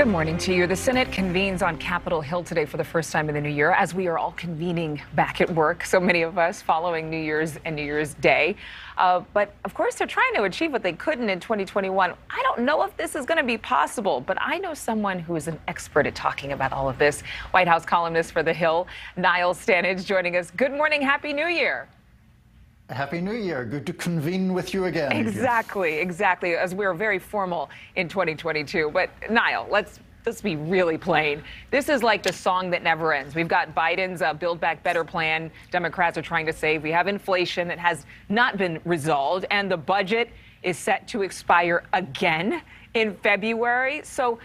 Good morning to you. The Senate convenes on Capitol Hill today for the first time in the new year, as we are all convening back at work, so many of us following New Year's and New Year's Day. Uh, but of course, they're trying to achieve what they couldn't in 2021. I don't know if this is going to be possible, but I know someone who is an expert at talking about all of this. White House columnist for The Hill, Niall Stanage, joining us. Good morning. Happy New Year. Happy New Year. Good to convene with you again. Exactly, exactly. As we're very formal in 2022. But Niall, let's let's be really plain. This is like the song that never ends. We've got Biden's uh, Build Back Better plan. Democrats are trying to save. We have inflation that has not been resolved, and the budget is set to expire again in February. So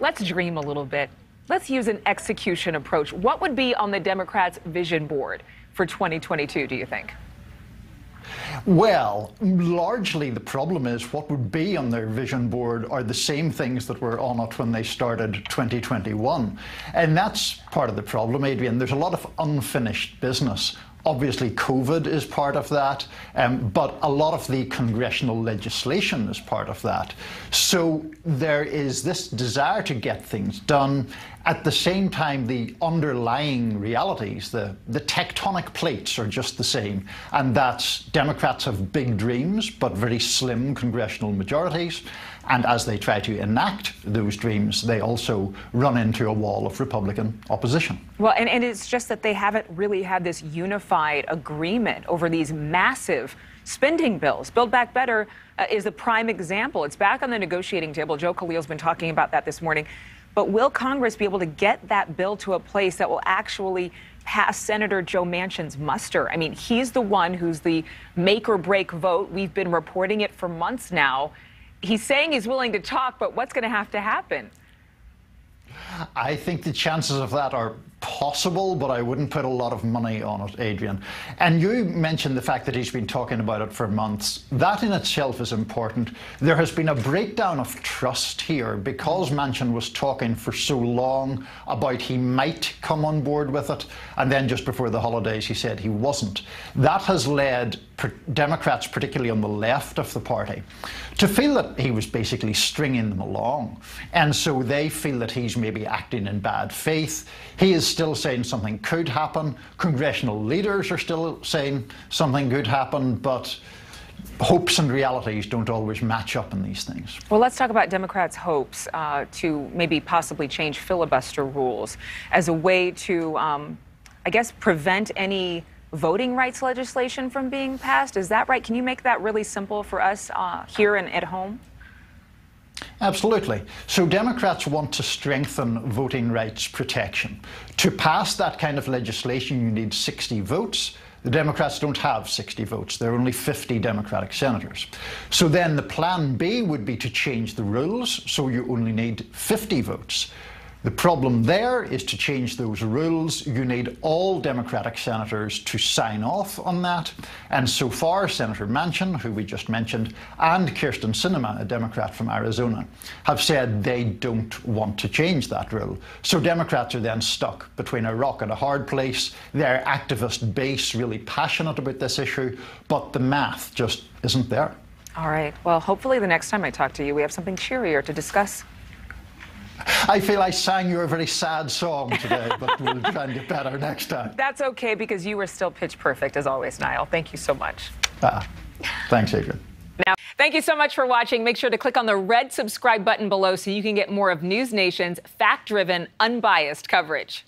let's dream a little bit. Let's use an execution approach. What would be on the Democrats' vision board for 2022, do you think? Well, largely the problem is what would be on their vision board are the same things that were on it when they started 2021. And that's part of the problem, Adrienne. There's a lot of unfinished business. Obviously, COVID is part of that, um, but a lot of the congressional legislation is part of that. So there is this desire to get things done. At the same time, the underlying realities, the, the tectonic plates are just the same. And that's Democrats have big dreams, but very slim congressional majorities. And as they try to enact those dreams, they also run into a wall of Republican opposition. Well, and, and it's just that they haven't really had this unified agreement over these massive spending bills. Build Back Better uh, is a prime example. It's back on the negotiating table. Joe Khalil's been talking about that this morning. But will Congress be able to get that bill to a place that will actually pass Senator Joe Manchin's muster? I mean, he's the one who's the make or break vote. We've been reporting it for months now he's saying he's willing to talk, but what's going to have to happen? I think the chances of that are possible, but I wouldn't put a lot of money on it, Adrienne. And you mentioned the fact that he's been talking about it for months. That in itself is important. There has been a breakdown of trust here because Manchin was talking for so long about he might come on board with it, and then just before the holidays he said he wasn't. That has led Democrats, particularly on the left of the party, to feel that he was basically stringing them along. And so they feel that he's maybe acting in bad faith. He is still saying something could happen. Congressional leaders are still saying something could happen, but hopes and realities don't always match up in these things. Well, let's talk about Democrats' hopes uh, to maybe possibly change filibuster rules as a way to, um, I guess, prevent any voting rights legislation from being passed. Is that right? Can you make that really simple for us uh, here and at home? Absolutely. So Democrats want to strengthen voting rights protection. To pass that kind of legislation, you need 60 votes. The Democrats don't have 60 votes. There are only 50 Democratic senators. So then the plan B would be to change the rules so you only need 50 votes. The problem there is to change those rules. You need all Democratic senators to sign off on that. And so far, Senator Manchin, who we just mentioned, and Kyrsten Sinema, a Democrat from Arizona, have said they don't want to change that rule. So Democrats are then stuck between a rock and a hard place. Their activist base really passionate about this issue, but the math just isn't there. All right. Well, hopefully the next time I talk to you, we have something cheerier to discuss. I feel I sang you a very sad song today, but we'll try and get better next time. That's okay because you were still pitch perfect as always, Niall. Thank you so much. Ah, thanks, Adrienne. Now, thank you so much for watching. Make sure to click on the red subscribe button below so you can get more of News Nation's fact driven, unbiased coverage.